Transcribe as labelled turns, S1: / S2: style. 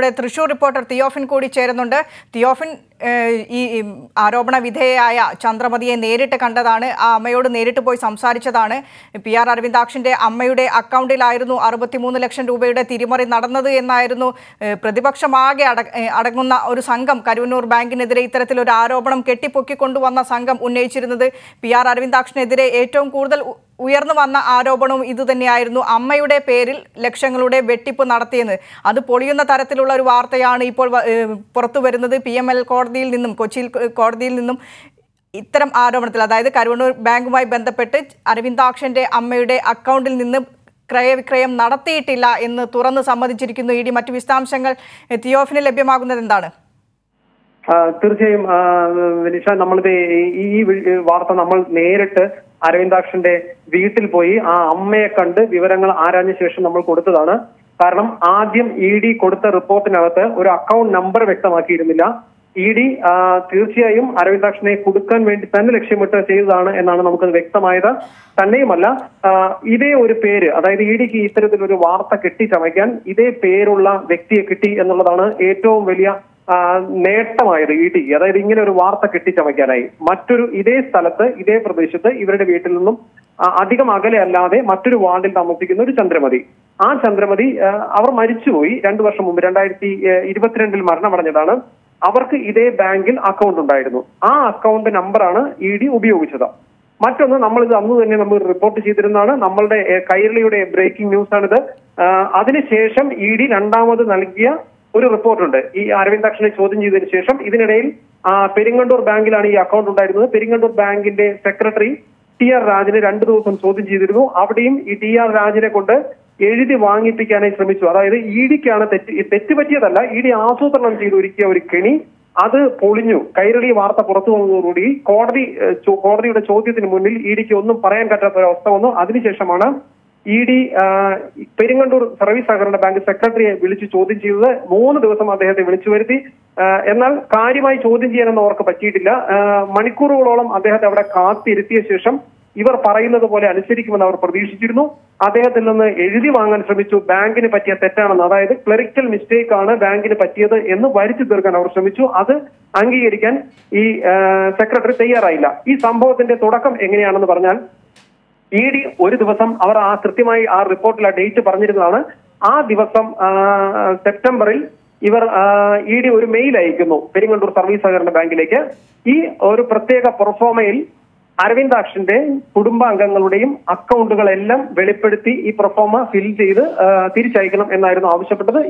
S1: ഇവിടെ തൃശൂർ റിപ്പോർട്ടർ തിയോഫിൻ കൂടി ചേരുന്നുണ്ട്. തിയോഫിൻ ഈ ആരോപണ വിധേയയായ ചന്ദ്രമതിയെ നേരിട്ട് കണ്ടതാണ്. ആ അമ്മയോട് നേരിട്ട് പോയി സംസാരിച്ചതാണ്. പി ആർ അരവിന്ദാക്ഷന്റെ അമ്മയുടെ അക്കൗണ്ടിലായിരുന്നു അറുപത്തിമൂന്ന് ലക്ഷം രൂപയുടെ തിരിമറി നടന്നത് എന്നായിരുന്നു. പ്രതിപക്ഷമാകെ അട അടങ്ങുന്ന ഒരു സംഘം കരുവന്നൂർ ബാങ്കിനെതിരെ ഇത്തരത്തിലൊരു ആരോപണം കെട്ടിപ്പൊക്കിക്കൊണ്ടുവന്ന സംഘം ഉന്നയിച്ചിരുന്നത് പി ആർ അരവിന്ദാക്ഷനെതിരെ ഏറ്റവും കൂടുതൽ ഉയർന്നു വന്ന ആരോപണവും ഇതുതന്നെയായിരുന്നു അമ്മയുടെ പേരിൽ ലക്ഷങ്ങളുടെ വെട്ടിപ്പ് നടത്തിയെന്ന്. അത് പൊളിയുന്ന തരത്തിലുള്ള ഒരു വാർത്തയാണ് ഇപ്പോൾ പുറത്തു വരുന്നത്. പി എം എൽ കോടതിയിൽ നിന്നും കൊച്ചിയിൽ കോടതിയിൽ നിന്നും ഇത്തരം ആരോപണത്തിൽ അതായത് കരുവണ്ണൂർ ബാങ്കുമായി ബന്ധപ്പെട്ട് അരവിന്ദാക്ഷന്റെ അമ്മയുടെ അക്കൗണ്ടിൽ നിന്ന് ക്രയവിക്രയം നടത്തിയിട്ടില്ല എന്ന് തുറന്ന് സമ്മതിച്ചിരിക്കുന്നു. ഇ ഡി മറ്റു വിശദാംശങ്ങൾ തിയോഫിന് ലഭ്യമാകുന്നത് എന്താണ്
S2: തീർച്ചയായും നിഷ നമ്മളിത് ഈ- വാർത്ത നമ്മൾ നേരിട്ട് അരവിന്ദാക്ഷന്റെ വീട്ടിൽ പോയി ആ അമ്മയെ കണ്ട് വിവരങ്ങൾ ആരാഞ്ഞ ശേഷം നമ്മൾ കൊടുത്തതാണ്. കാരണം ആദ്യം ഇ ഡി കൊടുത്ത റിപ്പോർട്ടിനകത്ത് ഒരു അക്കൗണ്ട് നമ്പർ വ്യക്തമാക്കിയിരുന്നില്ല. ഇ ഡി തീർച്ചയായും അരവിന്ദാക്ഷനെ കൊടുക്കാൻ വേണ്ടി തന്നെ ലക്ഷ്യമിട്ട് ചെയ്തതാണ് എന്നാണ് നമുക്കത് വ്യക്തമായത്. തന്നെയുമല്ല ഇതേ ഒരു പേര് അതായത് ഇ ഡിക്ക് ഇത്തരത്തിലൊരു വാർത്ത കെട്ടിച്ചമയ്ക്കാൻ ഇതേ പേരുള്ള വ്യക്തിയെ കിട്ടി എന്നുള്ളതാണ് ഏറ്റവും വലിയ നേട്ടമായത് ഇ ടി അതായത് ഇങ്ങനെ ഒരു വാർത്ത കെട്ടിച്ചമയ്ക്കാനായി. മറ്റൊരു ഇതേ സ്ഥലത്ത് ഇതേ പ്രദേശത്ത് ഇവരുടെ വീട്ടിൽ നിന്നും അധികം അകലെ അല്ലാതെ മറ്റൊരു വാർഡിൽ താമസിക്കുന്ന ഒരു ചന്ദ്രമതി. ആ ചന്ദ്രമതി അവർ മരിച്ചുപോയി രണ്ടു വർഷം മുമ്പ്. രണ്ടായിരത്തി ഇരുപത്തിരണ്ടിൽ മരണമടഞ്ഞതാണ്. അവർക്ക് ഇതേ ബാങ്കിൽ അക്കൗണ്ട് ഉണ്ടായിരുന്നു. ആ അക്കൗണ്ട് നമ്പറാണ് ഇ ഡി ഉപയോഗിച്ചത്. മറ്റൊന്ന് നമ്മൾ ഇത് അന്ന് തന്നെ നമ്മൾ റിപ്പോർട്ട് ചെയ്തിരുന്നതാണ്. നമ്മളുടെ കൈരളിയുടെ ബ്രേക്കിംഗ് ന്യൂസ് ആണിത് അതിനുശേഷം ഇ ഡി രണ്ടാമത് നൽകിയ ഒരു റിപ്പോർട്ടുണ്ട്. ഈ അരവിന്ദാക്ഷനെ ചോദ്യം ചെയ്തതിനു ശേഷം ഇതിനിടയിൽ പെരിങ്ങണ്ടൂർ ബാങ്കിലാണ് ഈ അക്കൗണ്ട് ഉണ്ടായിരുന്നത്. പെരിങ്ങണ്ടൂർ ബാങ്കിന്റെ സെക്രട്ടറി ടി ആർ രാജനെ രണ്ടു ദിവസം ചോദ്യം ചെയ്തിരുന്നു. അവിടെയും ഈ ടി ആർ രാജനെ കൊണ്ട് എഴുതി വാങ്ങിപ്പിക്കാനായി ശ്രമിച്ചു. അതായത് ഇ ഡിക്കാണ് തെറ്റ് തെറ്റ് പറ്റിയതല്ല ഇ ഡി ആസൂത്രണം ചെയ്ത് ഒരുക്കിയ ഒരു കെണി അത് പൊളിഞ്ഞു. കൈരളി വാർത്ത പുറത്തു വന്നതോടുകൂടി കോടതി കോടതിയുടെ ചോദ്യത്തിന് മുന്നിൽ ഇ ഡിക്ക് ഒന്നും പറയാൻ പറ്റാത്ത ഒരു അവസ്ഥ വന്നു. അതിനുശേഷമാണ് ഇ ഡി പെരിങ്ങണ്ടൂർ സർവീസ് സഹകരണ ബാങ്ക് സെക്രട്ടറിയെ വിളിച്ച് ചോദ്യം ചെയ്തത് മൂന്ന് ദിവസം അദ്ദേഹത്തെ വിളിച്ചു വരുത്തി. എന്നാൽ കാര്യമായി ചോദ്യം ചെയ്യാനൊന്നും അവർക്ക് പറ്റിയിട്ടില്ല. മണിക്കൂറുകളോളം അദ്ദേഹത്തെ അവിടെ കാത്തിരുത്തിയ ശേഷം ഇവർ പറയുന്നത് പോലെ അനുസരിക്കുമെന്ന് അവർ പ്രതീക്ഷിച്ചിരുന്നു. അദ്ദേഹത്തിൽ നിന്ന് എഴുതി വാങ്ങാൻ ശ്രമിച്ചു. ബാങ്കിന് പറ്റിയ തെറ്റാണെന്ന്. അതായത് ക്ലറിക്കൽ മിസ്റ്റേക്ക് ആണ് ബാങ്കിന് പറ്റിയത് എന്ന് വരിച്ചു തീർക്കാൻ അവർ ശ്രമിച്ചു. അത് അംഗീകരിക്കാൻ ഈ സെക്രട്ടറി തയ്യാറായില്ല. ഈ സംഭവത്തിന്റെ തുടക്കം എങ്ങനെയാണെന്ന് പറഞ്ഞാൽ ഇ ഡി ഒരു ദിവസം അവർ ആ കൃത്യമായി ആ റിപ്പോർട്ടിൽ ആ ഡേറ്റ് പറഞ്ഞിരുന്നതാണ്. ആ ദിവസം സെപ്റ്റംബറിൽ ഇവർ ഇ ഡി ഒരു മെയിൽ അയക്കുന്നു പെരിങ്ങണ്ടൂർ സർവീസ് സഹകരണ ബാങ്കിലേക്ക്. ഈ ഒരു പ്രത്യേക പ്രൊഫോമയിൽ അരവിന്ദാക്ഷന്റെ കുടുംബാംഗങ്ങളുടെയും അക്കൗണ്ടുകളെല്ലാം വെളിപ്പെടുത്തി ഈ പ്രൊഫോമ ഫിൽ ചെയ്ത് തിരിച്ചയക്കണം എന്നായിരുന്നു ആവശ്യപ്പെട്ടത്.